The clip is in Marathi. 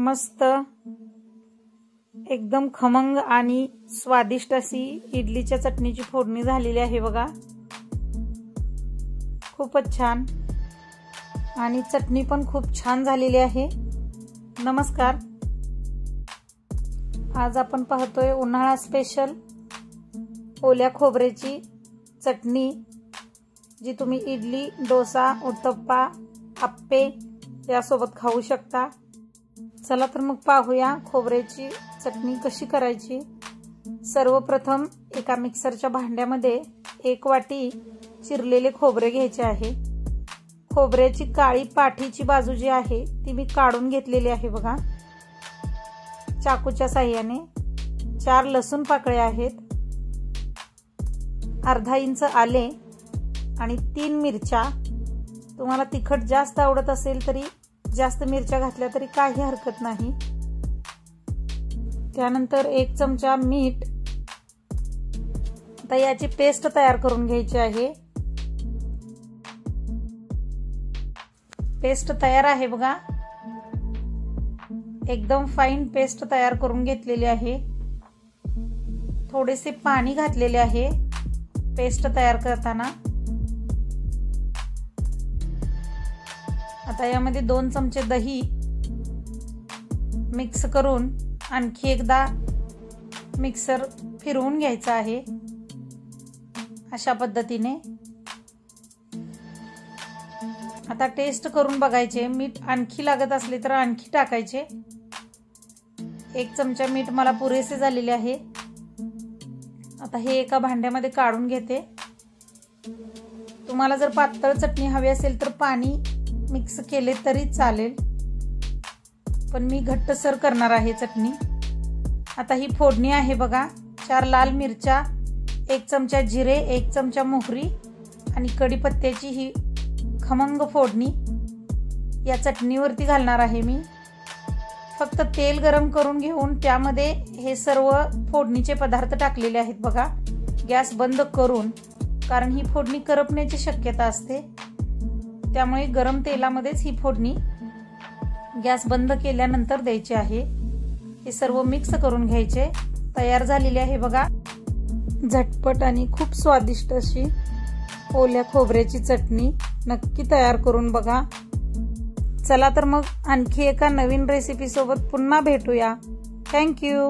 मस्त एकदम खमंग आणि स्वादिष्ट अशी इडलीच्या चटणीची फोडणी झालेली आहे बघा. खूपच छान. आणि चटणी पण खूप छान झालेली आहे. नमस्कार. आज आपण पाहतोय उन्हाळा स्पेशल ओल्या खोबऱ्याची चटणी जी तुम्ही इडली डोसा उत्तप्पा आप्पे यासोबत खाऊ शकता. चला तर मग पाहूया खोबऱ्याची चटणी कशी करायची. सर्वप्रथम एका मिक्सरच्या भांड्यामध्ये एक वाटी चिरलेले खोबरे घ्यायचे आहे. खोबऱ्याची काळी पाठीची बाजू जी आहे ती मी काढून घेतलेली आहे बघा. चाकूच्या साह्याने चार लसूण पाकळ्या आहेत. अर्धा इंच आले आणि तीन मिरच्या. तुम्हाला तिखट जास्त आवडत असेल तरी जास्त मिरच्या घातल्या तरी काही हरकत नाही. त्यानंतर एक चमचा मीठ. आता याची पेस्ट तयार करून घ्यायची आहे. पेस्ट तयार आहे बघा. एकदम फाईन पेस्ट तयार करून घेतलेली आहे. थोडेसे पाणी घातलेले आहे. पेस्ट तयार करताना. आता यामध्ये दोन चमचे दही मिक्स करून आणखी एकदा मिक्सर फिरवून घ्यायचा आहे. अशा पद्धतीने. आता टेस्ट करून बघायचे. मीठ आणखी लागत असले तर आणखी टाकायचे. एक चमचा मीठ मला पुरेसे झालेले आहे. आता हे एका भांड्यामध्ये काढून घेते. तुम्हाला जर पातळ चटणी हवी असेल तर पाणी मिक्स केले तरी चालेल. पण मी घट्टसर करणार आहे चटणी. आता ही फोडणी आहे बघा. चार लाल मिरच्या एक चमचा जिरे एक चमचा मोहरी आणि कढीपत्त्याची ही खमंग फोडणी. या चटणीवरती घालणार आहे मी. फक्त तेल गरम करून घेऊन त्यामध्ये हे सर्व फोडणीचे पदार्थ टाकलेले आहेत बघा. गॅस बंद करून कारण ही फोडणी करपण्याची शक्यता असते. त्यामुळे गरम तेलामध्येच ही फोडणी गॅस बंद केल्यानंतर द्यायची आहे. हे सर्व मिक्स करून घ्यायचे. तयार झालेले आहे बघा. झटपट आणि खूप स्वादिष्ट अशी ओल्या खोबऱ्याची चटणी नक्की तयार करून बघा. चला तर मग आणखी एका नवीन रेसिपी सोबत पुन्हा भेटूया. थँक्यू